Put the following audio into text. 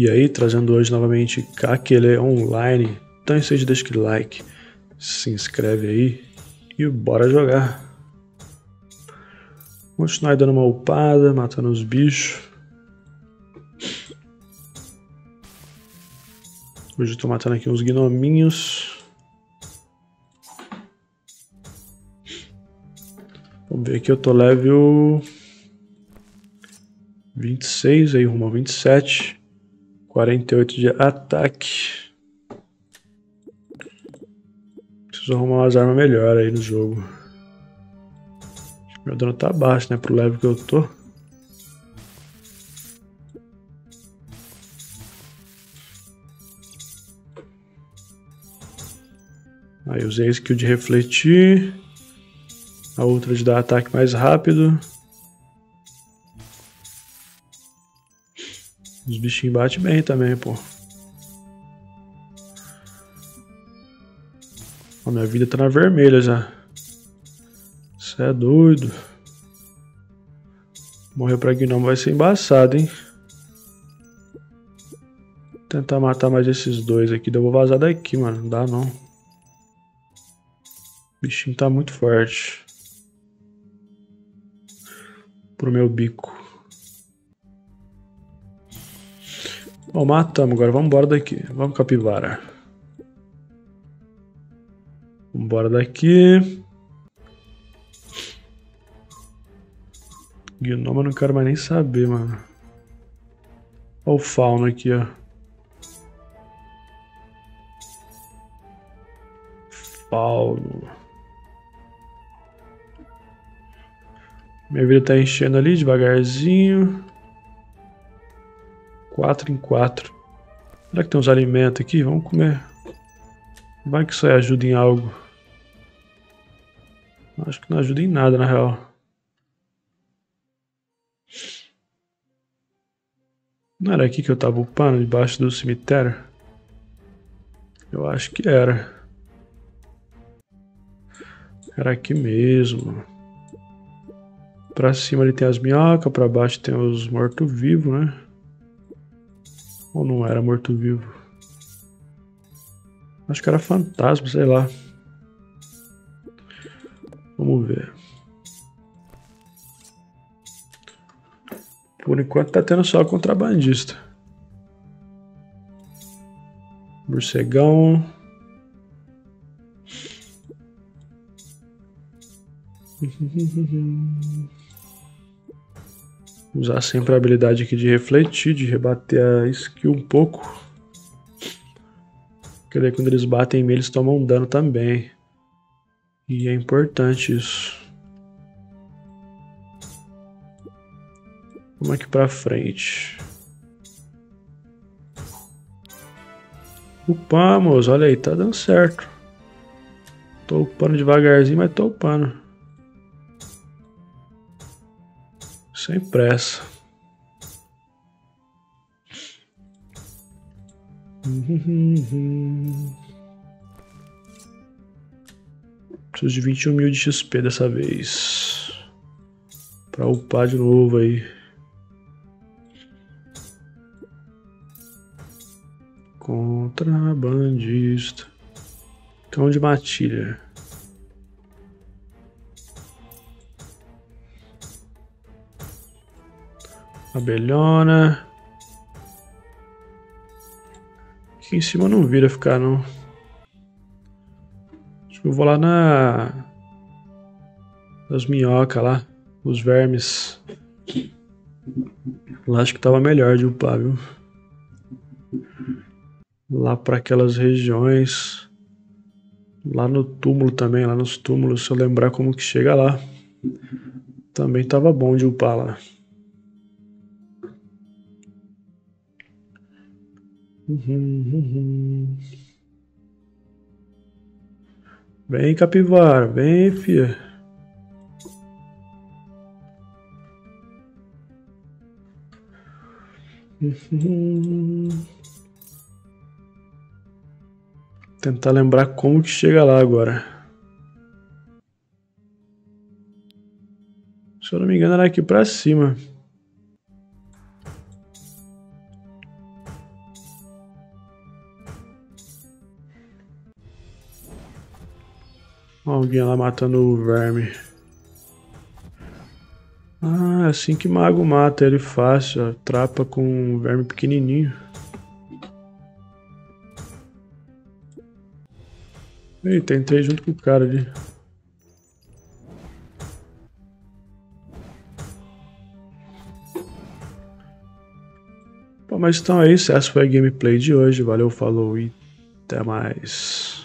E aí, trazendo hoje novamente Kakele Online. Então, seja deixa aquele like, se inscreve aí e bora jogar. Continuar dando uma upada, matando os bichos. Hoje estou matando aqui uns gnominhos. Vamos ver aqui, eu tô level 26, aí rumo ao 27. 48 de ataque. Preciso arrumar umas armas melhores aí no jogo. Meu dano tá baixo, né? Pro level que eu tô. Aí usei a skill de refletir. A outra de dar ataque mais rápido. Os bichinhos batem bem também, pô. A minha vida tá na vermelha já. Você é doido. Morrer pra gnomo vai ser embaçado, hein? Vou tentar matar mais esses dois aqui. Eu vou vazar daqui, mano. Não dá não. O bichinho tá muito forte. Pro meu bico. Bom, matamos agora. Vamos embora daqui. Vamos, capivara. Vamos embora daqui. Gnoma eu não quero mais nem saber, mano. Olha o fauno aqui, ó. Fauno. Minha vida tá enchendo ali devagarzinho. 4 em 4. Será que tem uns alimentos aqui? Vamos comer. Vai que isso aí ajuda em algo. Acho que não ajuda em nada, na real. Não era aqui que eu tava upando, debaixo do cemitério? Eu acho que era. Era aqui mesmo. Pra cima ali tem as minhocas, pra baixo tem os mortos-vivos, né? Ou não era morto-vivo? Acho que era fantasma, sei lá. Vamos ver. Por enquanto tá tendo só contrabandista. Morcegão. Usar sempre a habilidade aqui de refletir, de rebater a skill um pouco. Porque daí quando eles batem em mim, eles tomam dano também. E é importante isso. Vamos aqui pra frente. Upamos, olha aí, tá dando certo. Tô upando devagarzinho, mas tô upando. Sem pressa. Preciso de 21 mil de XP dessa vez. Pra upar de novo aí. Contrabandista. Cão de matilha. Abelhona. Aqui em cima não vira ficar, não. Acho que eu vou lá na... Nas minhocas lá. Os vermes. Lá acho que tava melhor de upar, viu? Lá para aquelas regiões. Lá no túmulo também, lá nos túmulos, se eu lembrar como que chega lá. Também tava bom de upar lá. Vem, capivara, vem, filha. Tentar lembrar como que chega lá agora. Se eu não me engano, era aqui pra cima. Alguém lá matando o verme. Ah, é assim que mago mata ele fácil. Trapa com um verme pequenininho. Eita, entrei junto com o cara ali. Bom, mas então é isso. Essa foi a gameplay de hoje. Valeu, falou e até mais.